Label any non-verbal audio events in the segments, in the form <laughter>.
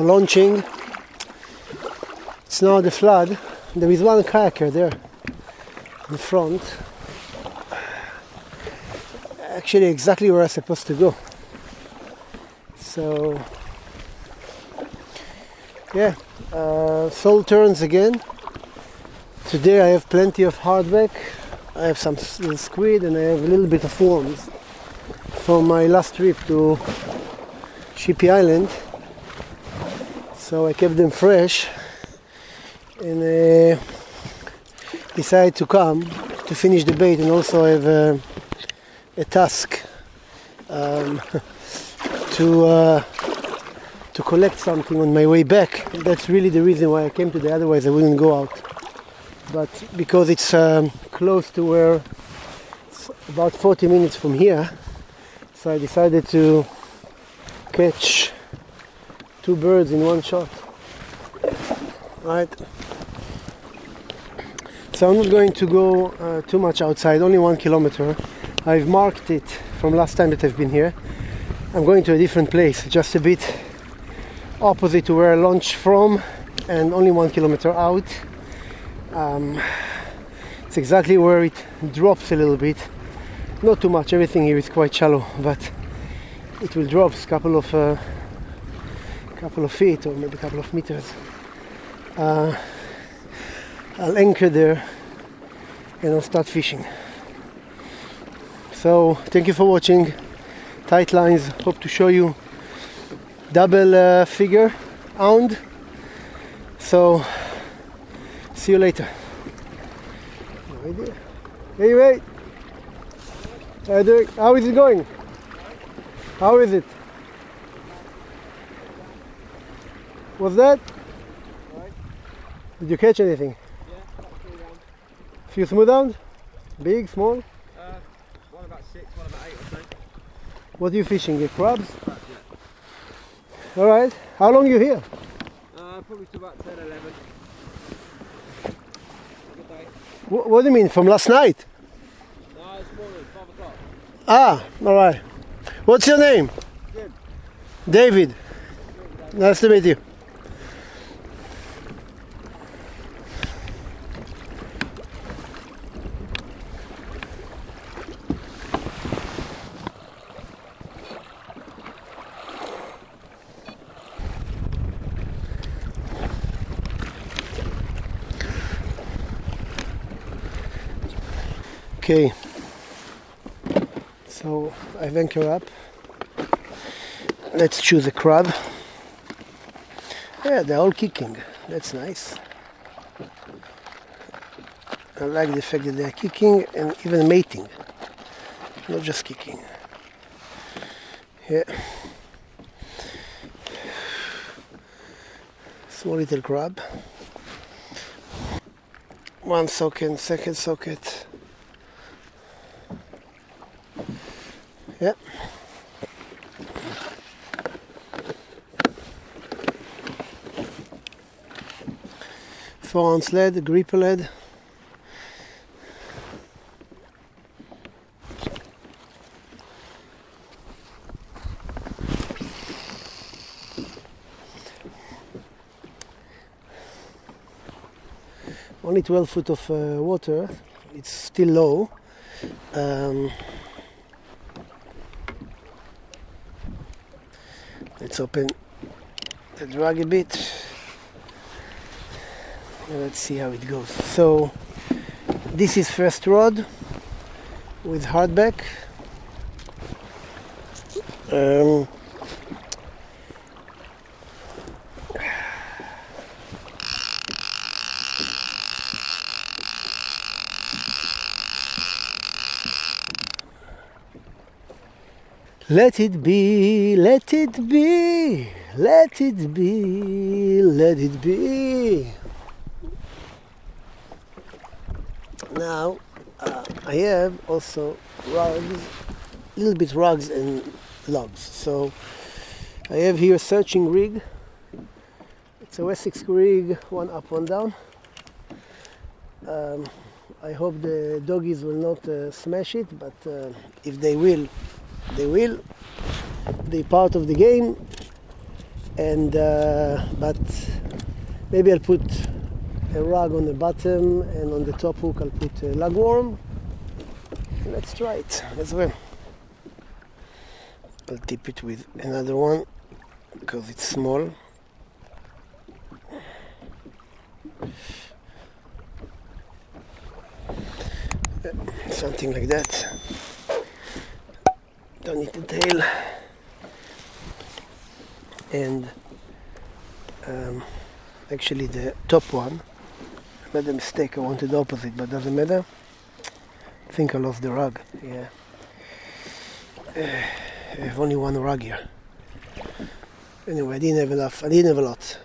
Launching. It's now the flood. There is one kayaker there in front. Actually, exactly where I'm supposed to go. So, yeah, uh, Salterns again. Today I have plenty of hardback. I have some squid and I have a little bit of worms from my last trip to Sheppey Island. So I kept them fresh and uh, decided to come to finish the bait and also I have uh, a task um, <laughs> to uh, to collect something on my way back. That's really the reason why I came today. Otherwise, I wouldn't go out. But because it's um, close to where, it's about 40 minutes from here, so I decided to catch two birds in one shot. Right. So I'm not going to go uh, too much outside, only one kilometer. I've marked it from last time that I've been here. I'm going to a different place, just a bit opposite to where I launched from, and only one kilometer out. Um, it's exactly where it drops a little bit. Not too much. Everything here is quite shallow, but it will drop a couple of uh, couple of feet or maybe a couple of meters. Uh, I'll anchor there and I'll start fishing. So thank you for watching. Tight lines. Hope to show you double uh, figure hound. So see you later. Right there. Hey, wait. How is it going? How is it? What's that? Did you catch anything? A few smooth hounds? Big, small? Uh, one about six, one about eight, I think. What are you fishing? Your crabs? Alright. How long are you here? Uh, probably to about 10, 11. Good day. Wh- what do you mean? From last night? No, it's morning, 5 o'clock. Ah, alright. What's your name? Jim. David. Nice to meet you. Okay. So I anchor up. Let's choose a crab. Yeah, they're all kicking. That's nice. I like the fact that they're kicking and even mating, not just kicking. Yeah. Small little crab. One socket, second socket. 4 ounce lead, gripper lead. Only 12 foot of uh, water, it's still low. Um, let's open the drag a bit. Let's see how it goes. So this is first rod with hardback. Um, Let it be, let it be, let it be, let it be. Now, uh, I have also rugs, little bit rugs and logs. So I have here searching rig. It's a Wessex rig, one up, one down. Um, I hope the doggies will not uh, smash it, but uh, if they will, they will. They part of the game. and uh, but maybe I'll put a rug on the bottom and on the top hook I'll put a lugworm. Let's try it as well. I'll tip it with another one because it's small. Something like that. Don't need the tail. And um, actually the top one, made a mistake, I wanted the opposite, but doesn't matter. I think I lost the rug, yeah. <sighs> I have only one rug here. Anyway, I didn't have enough. I didn't have a lot.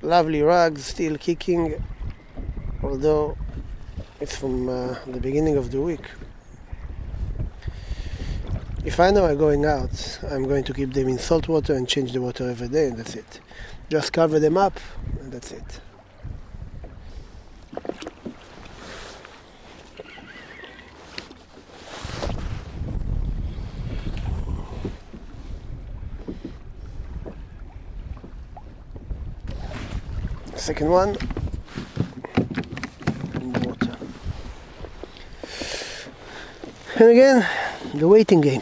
Lovely rug, still kicking, although it's from uh, the beginning of the week. If I know I'm going out, I'm going to keep them in salt water and change the water every day, and that's it. Just cover them up, and that's it. Second one. the water. And again, the waiting game.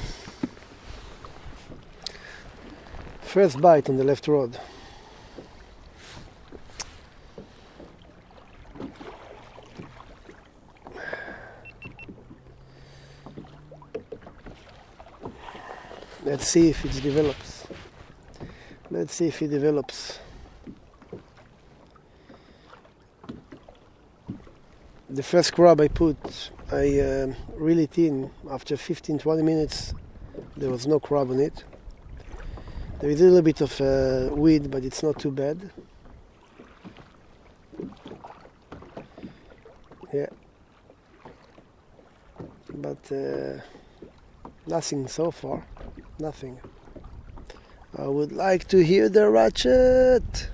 First bite on the left rod. Let's see if it develops. Let's see if it develops. The first crab I put, I uh, reel it in. After 15 20 minutes, there was no crab on it. There is a little bit of uh, weed, but it's not too bad. Yeah. But uh, nothing so far. Nothing. I would like to hear the ratchet.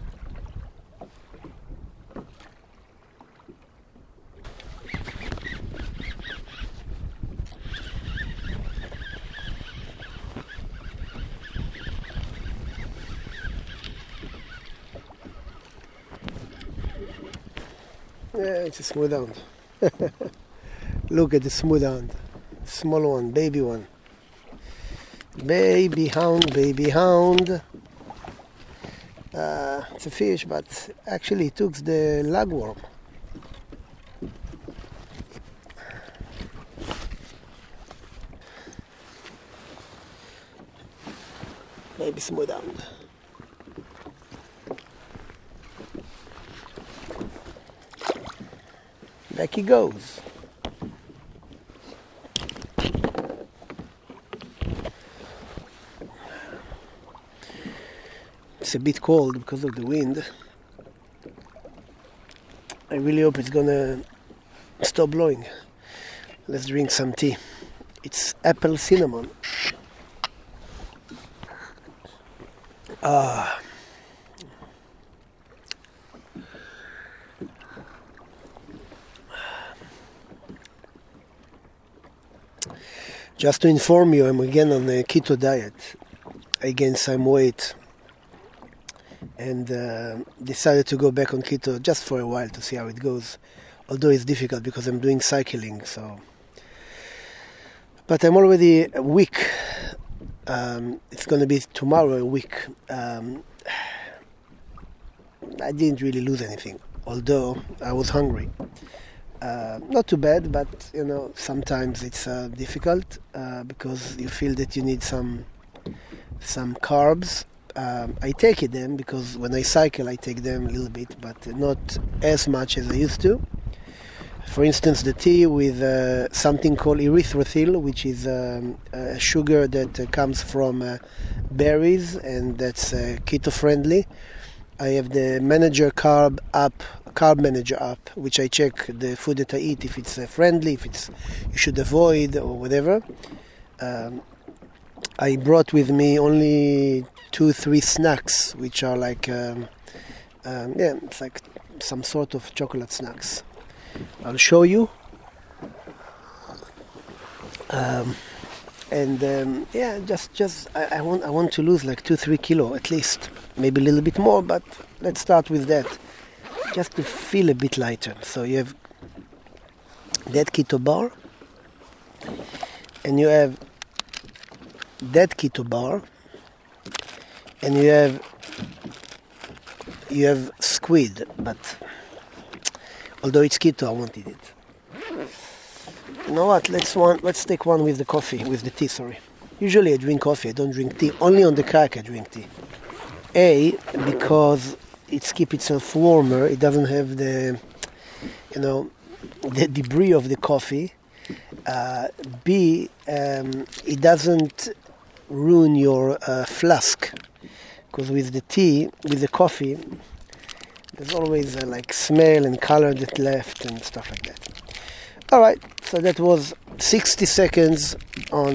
Yeah, it's a smooth hound. <laughs> Look at the smooth hound. Small one, baby one. Baby hound, baby hound. Uh, it's a fish, but actually it took the lugworm. Baby smooth hound. Back he goes. It's a bit cold because of the wind. I really hope it's gonna stop blowing. Let's drink some tea. It's apple cinnamon. Ah. Just to inform you, I'm again on a keto diet. I gained some weight and uh, decided to go back on keto just for a while to see how it goes. Although it's difficult because I'm doing cycling, so. But I'm already a week. Um, it's going to be tomorrow a week. Um, I didn't really lose anything, although I was hungry. Uh, not too bad, but you know sometimes it's uh, difficult uh, because you feel that you need some some carbs. Um, I take them because when I cycle, I take them a little bit, but not as much as I used to. For instance, the tea with uh, something called erythritol, which is um, a sugar that uh, comes from berries and that's keto friendly. I have the Manager Carb app carb manager app which i check the food that i eat if it's uh, friendly if it's you should avoid or whatever. Um, i brought with me only two three snacks which are like um, um, yeah it's like some sort of chocolate snacks. I'll show you. Um, and um, yeah, just just I, I want I want to lose like two three kilo at least, maybe a little bit more, but let's start with that, just to feel a bit lighter. So you have that keto bar, and you have that keto bar, and you have you have squid, but although it's keto, I wanted it. You know what? Let's one. Let's take one with the coffee, with the tea. Sorry. Usually I drink coffee. I don't drink tea. Only on the kayak I drink tea. A because it's keep itself warmer. It doesn't have the, you know, the debris of the coffee. Uh, B um, it doesn't ruin your uh, flask because with the tea, with the coffee, there's always a like smell and color that left and stuff like that. All right, so that was 60 seconds on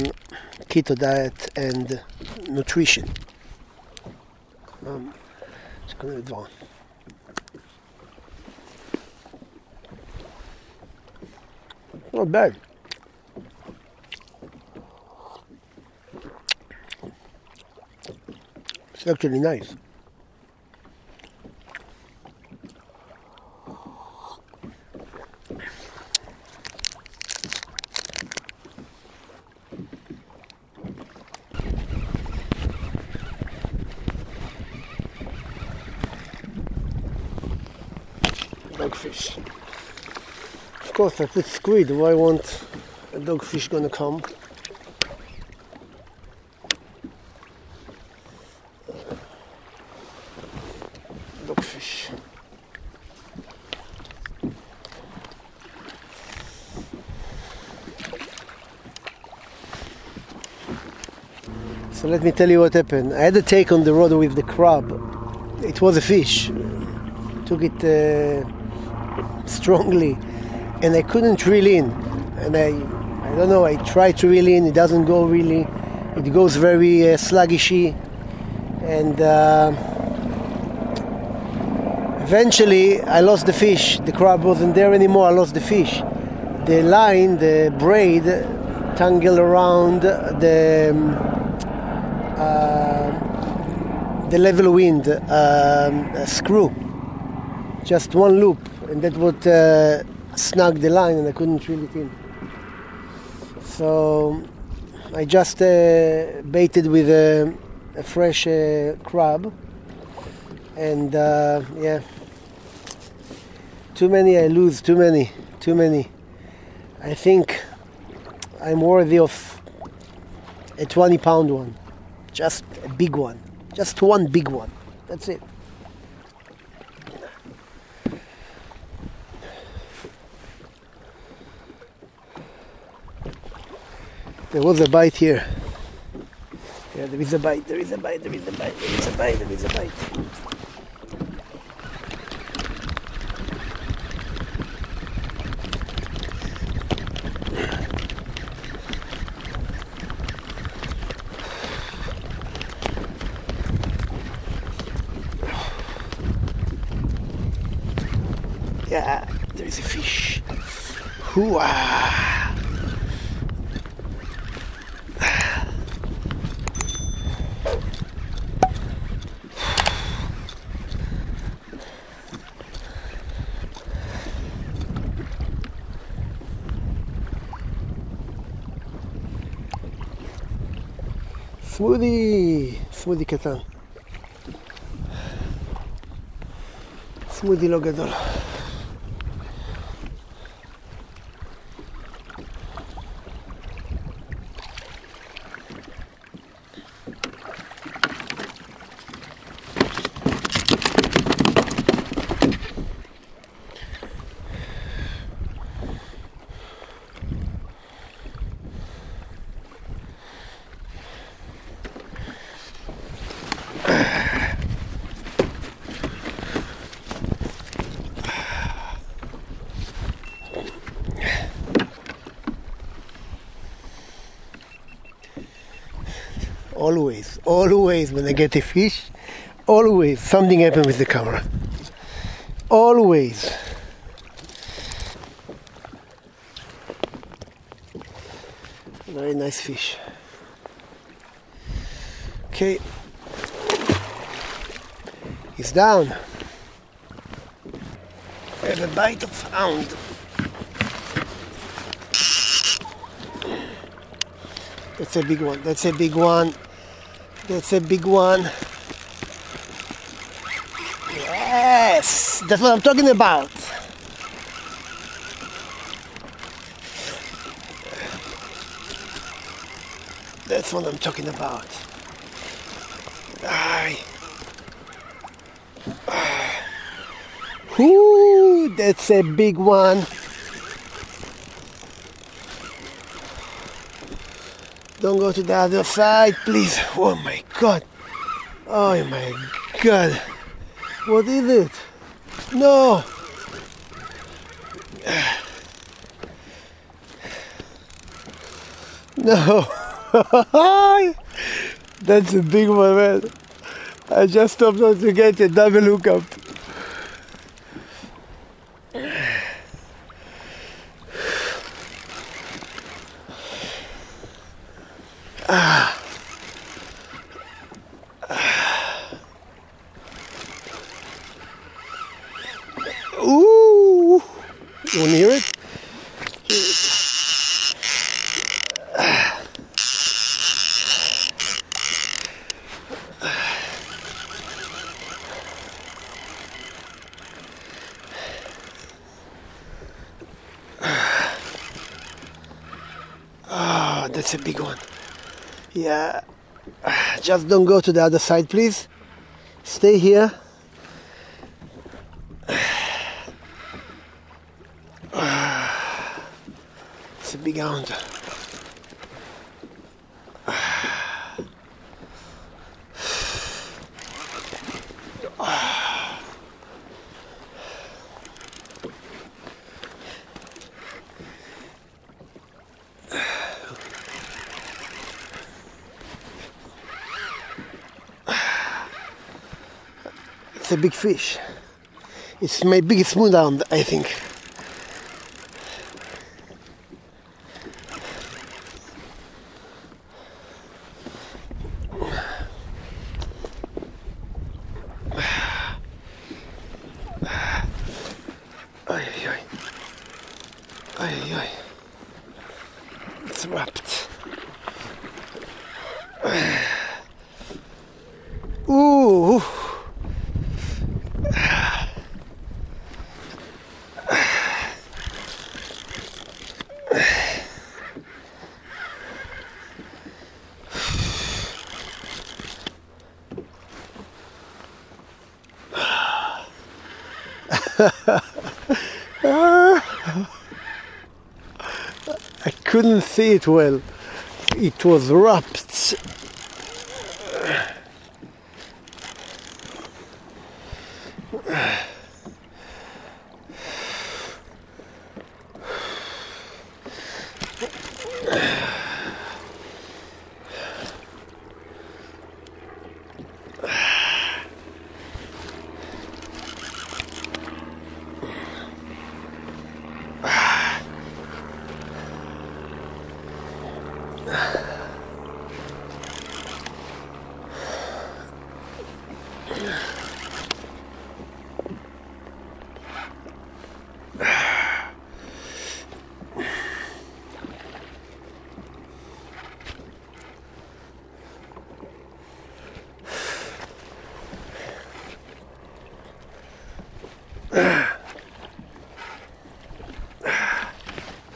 keto diet and nutrition. Um, gonna draw. Not bad. It's actually nice. Dogfish. Of course, I put squid. Why won't a dogfish gonna come? Dogfish. So let me tell you what happened. I had a take on the road with the crab. It was a fish. Took it uh, strongly, and I couldn't reel in. And I, I don't know. I tried to reel in. It doesn't go really. It goes very uh, sluggishy, and uh, eventually I lost the fish. The crab wasn't there anymore. I lost the fish. The line, the braid, tangled around the. Um, uh, the level wind um, screw, just one loop, and that would uh, snag the line, and I couldn't reel it in. So I just uh, baited with a, a fresh uh, crab, and uh, yeah, too many I lose, too many, too many. I think I'm worthy of a 20 pound one just a big one, just one big one. That's it. There was a bite here. Yeah, there is a bite, there is a bite, there is a bite, there is a bite, there is a bite. Yeah, there is a fish. Hooah! סמודי, קטן. סמודי לא גדול. Always, always when I get a fish, always something happens with the camera. Always. Very nice fish. Okay. He's down. I have a bite of hound. That's a big one. That's a big one. That's a big one. Yes, that's what I'm talking about. That's what I'm talking about. Aye. Ooh, that's a big one. Don't go to the other side, please. Oh my god. Oh my god. What is it? No. <sighs> No. <laughs> That's a big one, man. I just stopped to get a double hookup. Ooh! You want to hear it? That's a big one. Yeah. Just don't go to the other side, please. Stay here. It's a big hound. It's a big fish. It's my biggest moon moonhound, I think. I couldn't see it well. It was wrapped.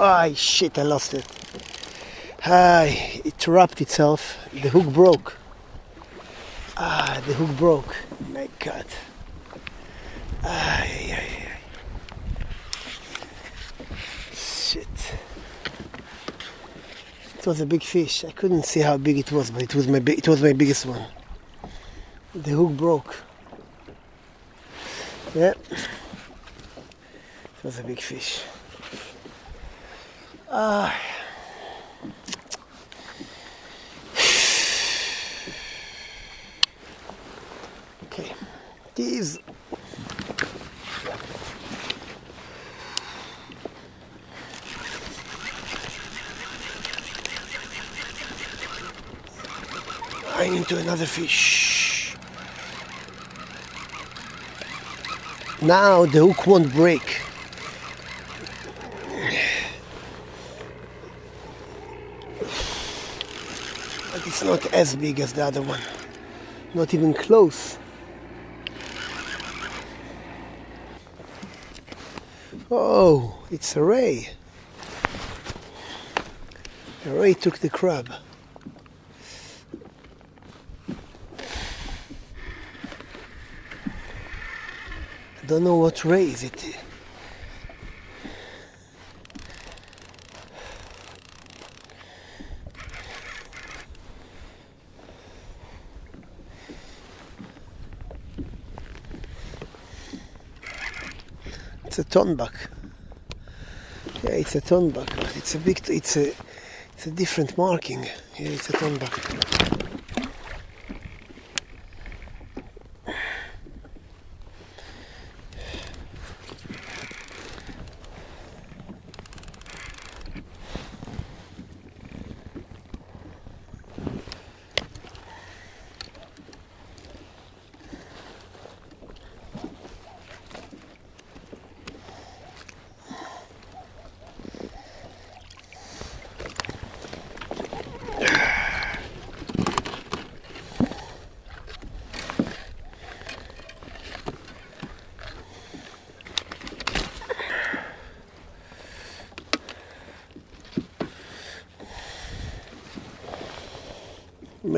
Ah, shit, I lost it. Ah, it wrapped itself. The hook broke. Ah, the hook broke. My God. Ay, ay, ay. Shit. It was a big fish. I couldn't see how big it was, but it was my it was my biggest one. The hook broke. Yeah. It was a big fish. Ah. <sighs> Okay. These flying into another fish. Now the hook won't break. It's not as big as the other one. Not even close. Oh, it's a ray. A ray took the crab. I don't know what ray is it. Thornback. Yeah, it's a thornback, but it's a big. It's a. It's a different marking. Yeah, it's a thornback.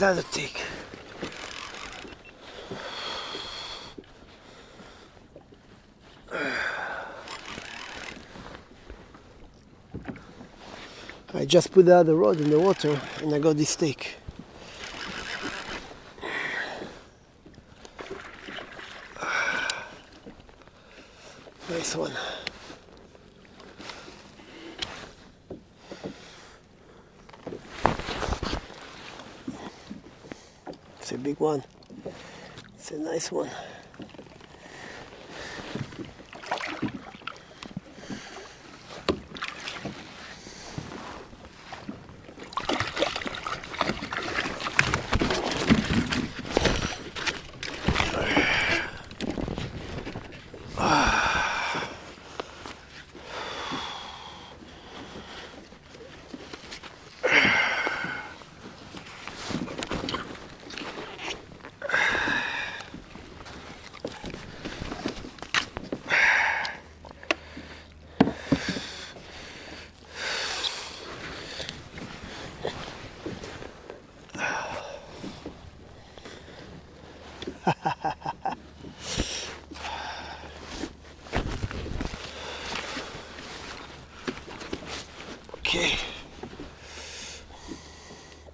Another tick. I just put the other rod in the water and I got this stick. Nice one. It's a big one. It's a nice one.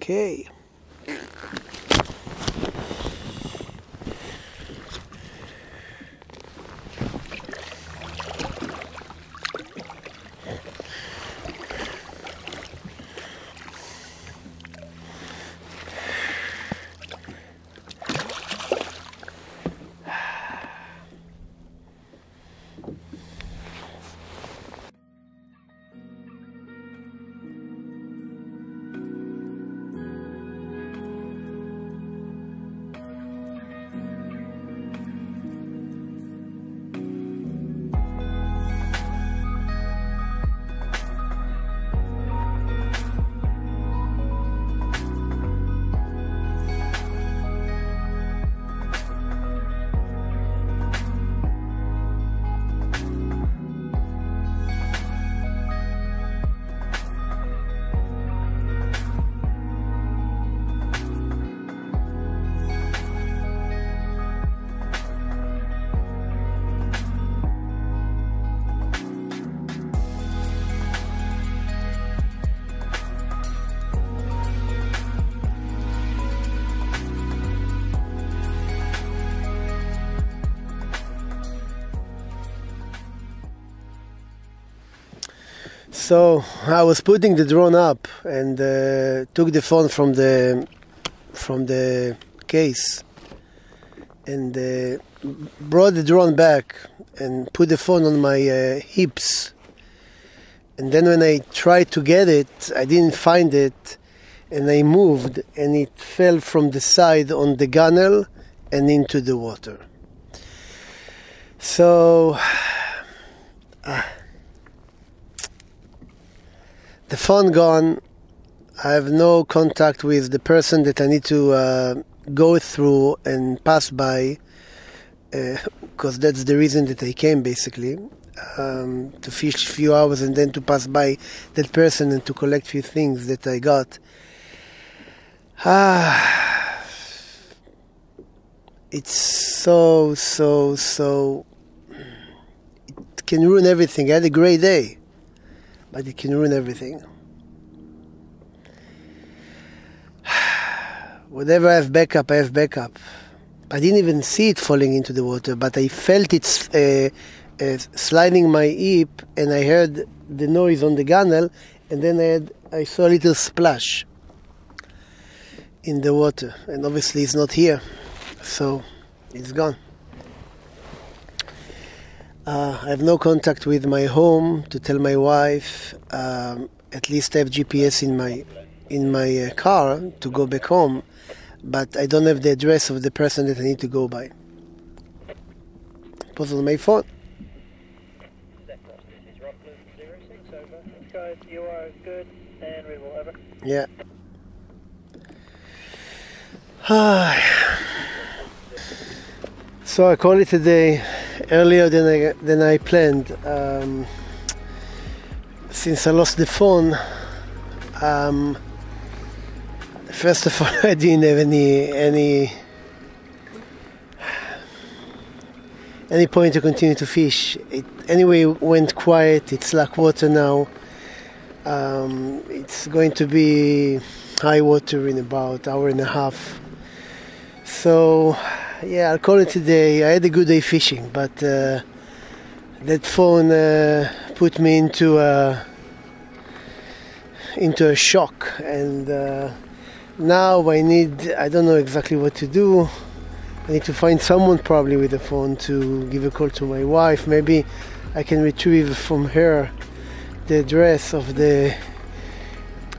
Okay. So I was putting the drone up and uh, took the phone from the from the case and uh, brought the drone back and put the phone on my uh, hips. And then when I tried to get it, I didn't find it, and I moved, and it fell from the side on the gunnel and into the water. So. <sighs> ah. The phone gone. I have no contact with the person that I need to uh, go through and pass by, because uh, that's the reason that I came basically um, to fish a few hours and then to pass by that person and to collect few things that I got. Ah, <sighs> it's so so so. It can ruin everything. I had a great day but it can ruin everything. <sighs> Whatever I have backup, I have backup. I didn't even see it falling into the water, but I felt it uh, uh, sliding my hip, and I heard the noise on the gunnel, and then I, had, I saw a little splash in the water, and obviously it's not here, so it's gone. Uh, I have no contact with my home to tell my wife. Um, at least I have GPS in my in my uh, car to go back home, but I don't have the address of the person that I need to go by. It on my phone. Yeah. <sighs> so I call it a day earlier than I than I planned. Um, since I lost the phone, um, first of all, <laughs> I didn't have any any any point to continue to fish. It anyway went quiet. It's like water now. Um, it's going to be high water in about hour and a half. So yeah, I'll call it today. I had a good day fishing, but uh, that phone uh, put me into a into a shock, and uh, now I need. I don't know exactly what to do. I need to find someone probably with a phone to give a call to my wife. Maybe I can retrieve from her the address of the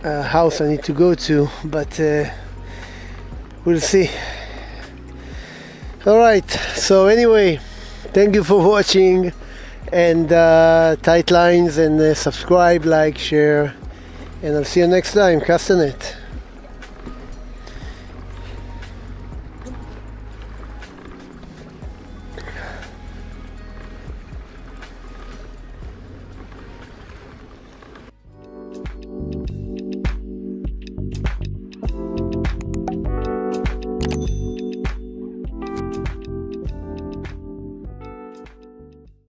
uh, house I need to go to, but uh, we'll see. All right. So anyway, thank you for watching, and uh, tight lines and uh, subscribe, like, share, and I'll see you next time. Castanet.